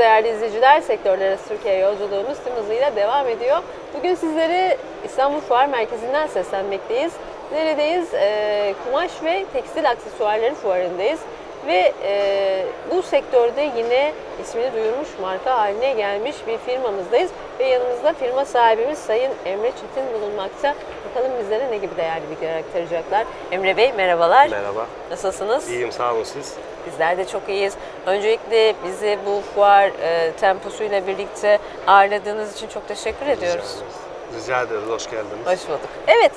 değerli izleyiciler. Sektörler arası Türkiye yolculuğumuz tüm hızıyla devam ediyor. Bugün sizleri İstanbul Fuar Merkezi'nden seslenmekteyiz. Neredeyiz? Ee, kumaş ve tekstil aksesuarları fuarındayız. Ve e, bu sektörde yine ismini duyurmuş marka haline gelmiş bir firmamızdayız. Ve yanımızda firma sahibimiz Sayın Emre Çetin bulunmakta. Bakalım bizlere ne gibi değerli bilgiler aktaracaklar. Emre Bey merhabalar. Merhaba. Nasılsınız? İyiyim sağ olun siz. Bizler de çok iyiyiz. Öncelikle bizi bu fuar e, temposuyla birlikte ağırladığınız için çok teşekkür ediyoruz. Rica ederiz. Rica ederiz. Hoş geldiniz. Hoş bulduk. Evet,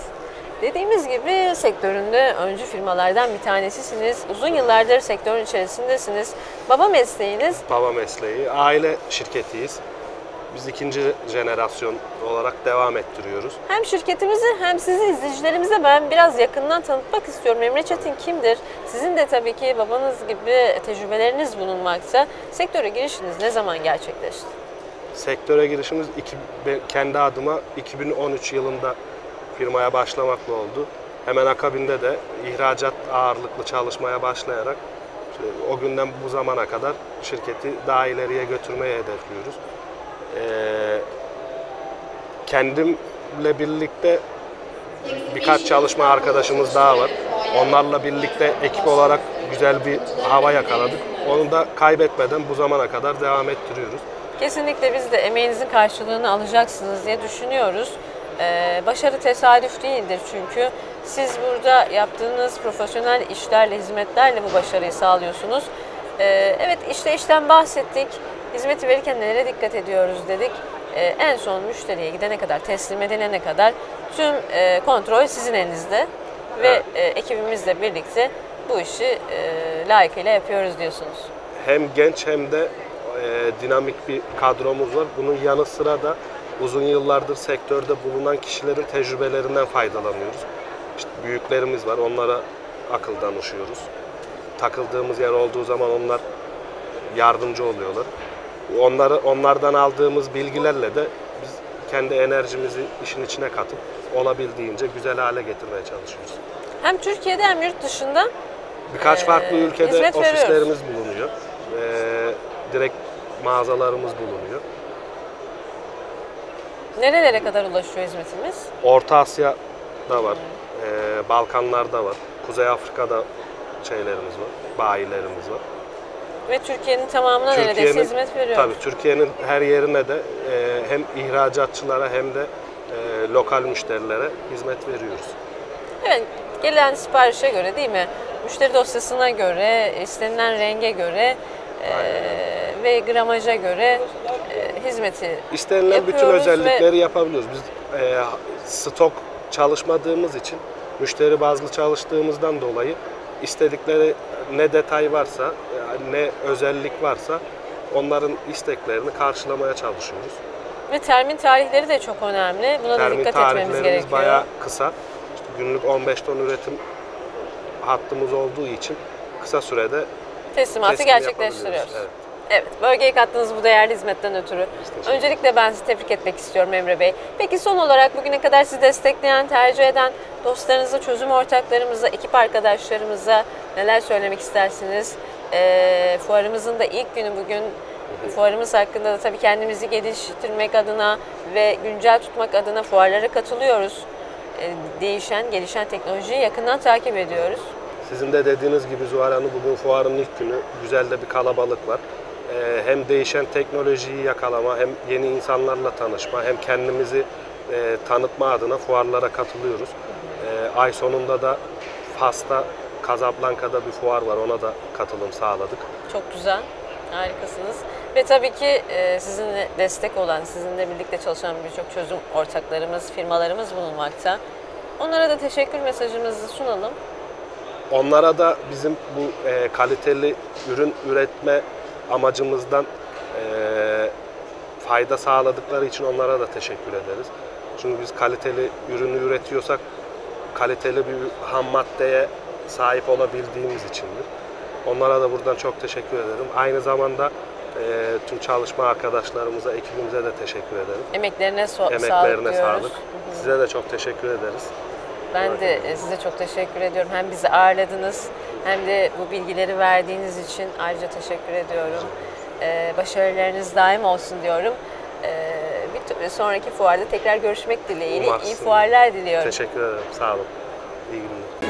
dediğimiz gibi sektöründe öncü firmalardan bir tanesisiniz. Uzun yıllardır sektörün içerisindesiniz. Baba mesleğiniz Baba mesleği. Aile şirketiyiz. Biz ikinci jenerasyon olarak devam ettiriyoruz. hem şirketimizi hem sizi izleyicilerimize ben biraz yakından tanıtmak istiyorum. Emre Çetin kimdir? Sizin de tabii ki babanız gibi tecrübeleriniz bulunmakta. Sektöre girişiniz ne zaman gerçekleşti? Sektöre girişimiz iki, kendi adıma 2013 yılında firmaya başlamakla oldu. Hemen akabinde de ihracat ağırlıklı çalışmaya başlayarak işte o günden bu zamana kadar şirketi daha ileriye götürmeye hedefliyoruz. Ee, kendimle birlikte birkaç çalışma arkadaşımız daha var. Onlarla birlikte ekip olarak güzel bir hava yakaladık. Onu da kaybetmeden bu zamana kadar devam ettiriyoruz. Kesinlikle biz de emeğinizin karşılığını alacaksınız diye düşünüyoruz. Ee, başarı tesadüf değildir çünkü siz burada yaptığınız profesyonel işlerle, hizmetlerle bu başarıyı sağlıyorsunuz. Ee, evet işte işten bahsettik. Hizmeti verirken nelere dikkat ediyoruz dedik. Ee, en son müşteriye gidene kadar, teslim edilene kadar tüm e, kontrol sizin elinizde. Ve e, ekibimizle birlikte bu işi e, layıkıyla yapıyoruz diyorsunuz. hem genç hem de dinamik bir kadromuz var. Bunun yanı sıra da uzun yıllardır sektörde bulunan kişilerin tecrübelerinden faydalanıyoruz. İşte büyüklerimiz var, onlara akıl danışıyoruz. Takıldığımız yer olduğu zaman onlar yardımcı oluyorlar. Onları onlardan aldığımız bilgilerle de biz kendi enerjimizi işin içine katıp olabildiğince güzel hale getirmeye çalışıyoruz. Hem Türkiye'de hem yurt dışında Birkaç Ee, farklı ülkede hizmet veriyoruz. ofislerimiz bulunuyor. Ee, direkt mağazalarımız bulunuyor. Nerelere kadar ulaşıyor hizmetimiz? Orta Asya'da var, ee, Balkanlar'da var, Kuzey Afrika'da şeylerimiz var, bayilerimiz var. Ve Türkiye'nin tamamına neredeyse hizmet veriyoruz. tabii Türkiye'nin her yerine de e, hem ihracatçılara hem de e, lokal müşterilere hizmet veriyoruz. Evet, gelen siparişe göre değil mi? Müşteri dosyasına göre, istenilen renge göre e, ve gramaja göre e, hizmeti İstenilen bütün özellikleri yapabiliyoruz. Biz e, stok çalışmadığımız için müşteri bazlı çalıştığımızdan dolayı istedikleri ne detay varsa, e, ne özellik varsa onların isteklerini karşılamaya çalışıyoruz. ve termin tarihleri de çok önemli. Buna da Termin dikkat etmemiz gerekiyor. bayağı kısa. İşte günlük 15 ton üretim hattımız olduğu için kısa sürede Teslimatı teslim gerçekleştiriyoruz. Evet. Evet, bölgeye kattığınız bu değerli hizmetten ötürü. Öncelikle ben sizi tebrik etmek istiyorum Emre Bey. Peki son olarak bugüne kadar sizi destekleyen, tercih eden dostlarınıza, çözüm ortaklarımıza, ekip arkadaşlarımıza neler söylemek istersiniz? Ee, fuarımızın da ilk günü bugün. Fuarımız hakkında da tabii kendimizi geliştirmek adına ve güncel tutmak adına fuarlara katılıyoruz. Ee, değişen, gelişen teknolojiyi yakından takip ediyoruz. Sizin de dediğiniz gibi Zuhal Hanım bugün fuarın ilk günü güzel de bir kalabalık var. Ee, hem değişen teknolojiyi yakalama hem yeni insanlarla tanışma hem kendimizi e, tanıtma adına fuarlara katılıyoruz. Ee, ay sonunda da Fas'ta Casablanca'da bir fuar var ona da katılım sağladık. Çok güzel, harikasınız. Ve tabii ki e, sizinle destek olan, sizinle birlikte çalışan birçok çözüm ortaklarımız, firmalarımız bulunmakta. Onlara da teşekkür mesajımızı sunalım. Onlara da bizim bu e, kaliteli ürün üretme amacımızdan e, fayda sağladıkları için onlara da teşekkür ederiz. Çünkü biz kaliteli ürünü üretiyorsak kaliteli bir ham maddeye sahip olabildiğimiz içindir. Onlara da buradan çok teşekkür ederim. Aynı zamanda e, tüm çalışma arkadaşlarımıza, ekibimize de teşekkür ederim. Emeklerine so- sağlık Emeklerine diyoruz. sağlık. Size de çok teşekkür ederiz. Ben de e, size çok teşekkür ediyorum. Hem bizi ağırladınız hem de bu bilgileri verdiğiniz için ayrıca teşekkür ediyorum. E, başarılarınız daim olsun diyorum. E, bir sonraki fuarda tekrar görüşmek dileğiyle. İyi Umarsın. fuarlar diliyorum. Teşekkür ederim. Sağ olun. İyi günler.